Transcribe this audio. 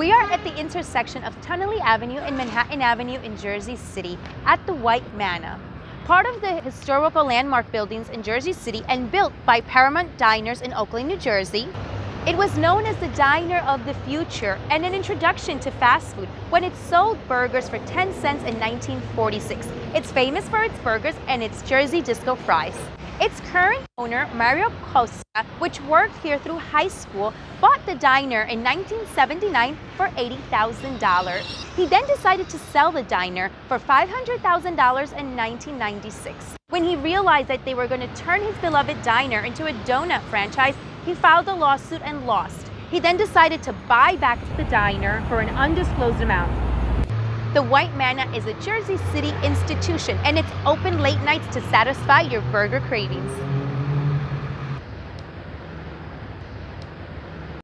We are at the intersection of Tonnelle Avenue and Manhattan Avenue in Jersey City at the White Mana, part of the historical landmark buildings in Jersey City and built by Paramount Diners in Oakland, New Jersey. It was known as the diner of the future and an introduction to fast food when it sold burgers for 10 cents in 1946. It's famous for its burgers and its Jersey disco fries. Its current owner, Mario Costa, which worked here through high school, bought the diner in 1979 for $80,000. He then decided to sell the diner for $500,000 in 1996. When he realized that they were going to turn his beloved diner into a donut franchise, he filed a lawsuit and lost. He then decided to buy back the diner for an undisclosed amount. The White Mana is a Jersey City institution and it's open late nights to satisfy your burger cravings.